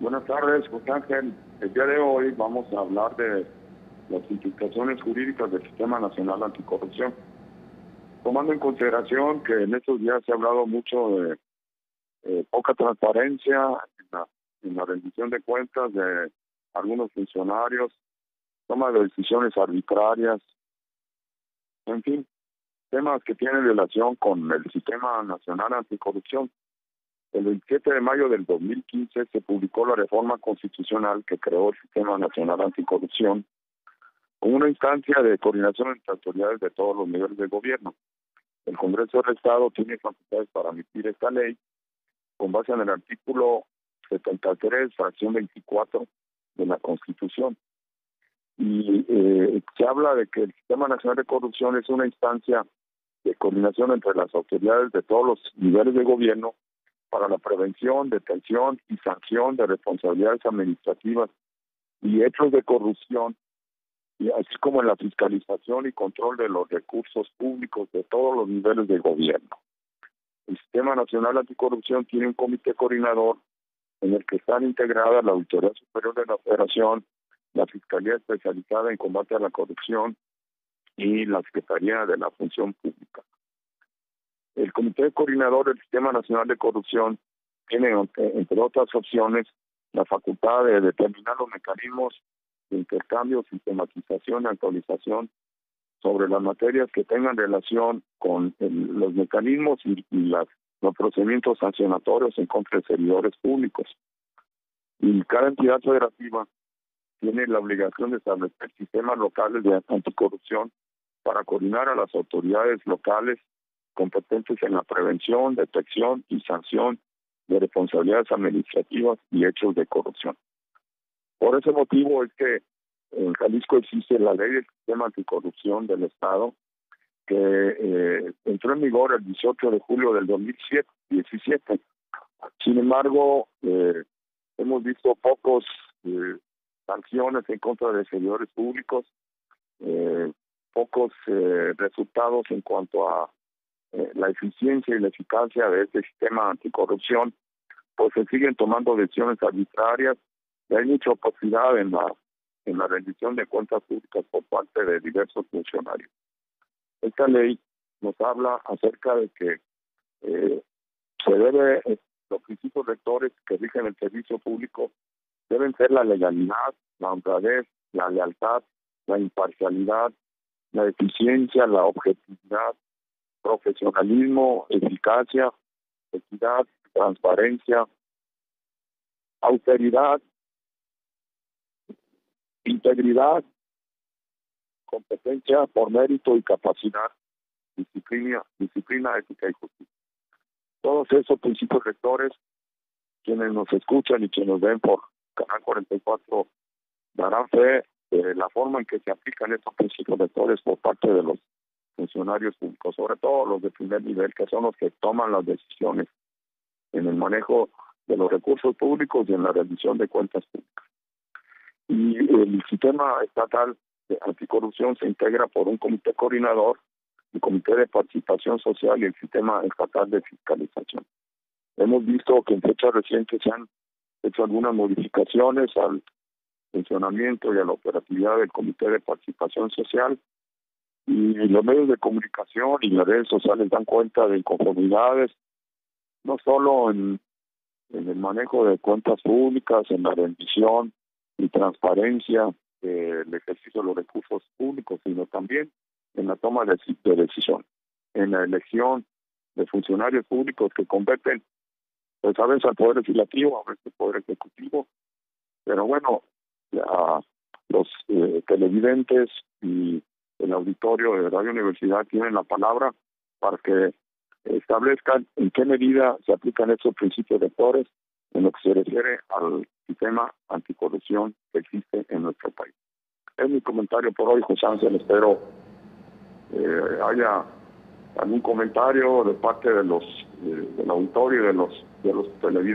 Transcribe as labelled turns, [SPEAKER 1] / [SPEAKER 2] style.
[SPEAKER 1] Buenas tardes, José Ángel. El día de hoy vamos a hablar de las implicaciones jurídicas del Sistema Nacional Anticorrupción. Tomando en consideración que en estos días se ha hablado mucho de eh, poca transparencia en la, en la rendición de cuentas de algunos funcionarios, toma de decisiones arbitrarias, en fin, temas que tienen relación con el Sistema Nacional Anticorrupción. El 27 de mayo del 2015 se publicó la reforma constitucional que creó el Sistema Nacional Anticorrupción con una instancia de coordinación entre autoridades de todos los niveles de gobierno. El Congreso del Estado tiene facultades para emitir esta ley con base en el artículo 73, fracción 24 de la Constitución. Y eh, se habla de que el Sistema Nacional de Corrupción es una instancia de coordinación entre las autoridades de todos los niveles de gobierno para la prevención, detención y sanción de responsabilidades administrativas y hechos de corrupción, así como en la fiscalización y control de los recursos públicos de todos los niveles de gobierno. El Sistema Nacional Anticorrupción tiene un comité coordinador en el que están integradas la Auditoría Superior de la Federación, la Fiscalía Especializada en Combate a la Corrupción y la Secretaría de la Función Pública. El Comité Coordinador del Sistema Nacional de Corrupción tiene, entre otras opciones, la facultad de determinar los mecanismos de intercambio, sistematización y actualización sobre las materias que tengan relación con los mecanismos y, las, los procedimientos sancionatorios en contra de servidores públicos. Y cada entidad federativa tiene la obligación de establecer sistemas locales de anticorrupción para coordinar a las autoridades locales competentes en la prevención, detección y sanción de responsabilidades administrativas y hechos de corrupción. Por ese motivo es que en Jalisco existe la ley del sistema anticorrupción del Estado que eh, entró en vigor el 18 de julio del 2017. Sin embargo, eh, hemos visto pocos eh, sanciones en contra de servidores públicos, pocos resultados en cuanto a eh, la eficiencia y la eficacia de este sistema anticorrupción, pues se siguen tomando decisiones arbitrarias y hay mucha opacidad en la en la rendición de cuentas públicas por parte de diversos funcionarios. Esta ley nos habla acerca de que eh, se debe, eh, los principios rectores que rigen el servicio público deben ser la legalidad, la honradez, la lealtad, la imparcialidad, la eficiencia, la objetividad, profesionalismo, eficacia, equidad, transparencia, austeridad, integridad, competencia por mérito y capacidad, disciplina, disciplina ética y justicia. Todos esos principios rectores, quienes nos escuchan y quienes nos ven por Canal 44, darán fe de la forma en que se aplican estos principios rectores por parte de los funcionarios públicos, sobre todo los de primer nivel, que son los que toman las decisiones en el manejo de los recursos públicos y en la rendición de cuentas públicas. Y el sistema estatal de anticorrupción se integra por un comité coordinador, el comité de participación social y el sistema estatal de fiscalización. Hemos visto que en fechas recientes se han hecho algunas modificaciones al funcionamiento y a la operatividad del comité de participación social y los medios de comunicación y las redes sociales dan cuenta de inconformidades, no solo en, el manejo de cuentas públicas, en la rendición y transparencia del ejercicio de los recursos públicos, sino también en la toma de, de decisión, en la elección de funcionarios públicos que competen, pues a veces al Poder Legislativo, a veces al Poder Ejecutivo, pero bueno, los eh, televidentes y el auditorio de Radio Universidad tienen la palabra para que establezcan en qué medida se aplican estos principios rectores en lo que se refiere al sistema anticorrupción que existe en nuestro país. Es mi comentario por hoy, José Ángel. Espero eh, haya algún comentario de parte de los del auditorio y de los de los televidentes.